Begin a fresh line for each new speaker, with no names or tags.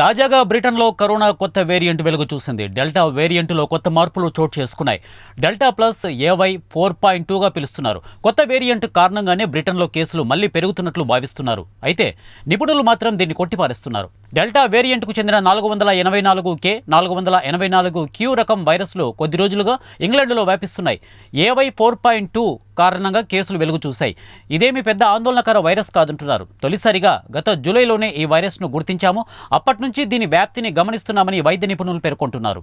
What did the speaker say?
తాజాగా బ్రిటన్లో కరోనా కొత్త వేరియంట్ వెలుగు చూసింది. డెల్టా వేరియంట్లో కొత్త మార్పులు చోటు చేసుకున్నాయి. Delta plus AY four point టూగా పిలుస్తున్నారు. కొత్త వేరియంట్ కారణంగానే బ్రిటన్లో కేసులు మళ్ళీ పెరుగుతున్నట్లు భావిస్తున్నారు. అయితే నిపుణులు మాత్రం దీన్ని కొట్టిపారేస్తున్నారు. డెల్టా వేరియంట్కు చెందిన నాలుగు వందల ఎనభై నాలుగు కే నాలుగు వందల ఎనభై నాలుగు క్యూ రకం వైరస్లు కొద్ది రోజులుగా ఇంగ్లాండ్లో వ్యాపిస్తున్నాయి. ఏవై ఫోర్ పాయింట్ టూ కారణంగా కేసులు వెలుగు చూశాయి ఇదేమి పెద్ద ఆందోళనకర వైరస్ కాదంటున్నారు. తొలిసారిగా గత జూలైలోనే ఈ వైరస్ను గుర్తించాము. అప్పటి నుంచి దీని వ్యాప్తిని గమనిస్తున్నామని వైద్య నిపుణులు పేర్కొంటున్నారు.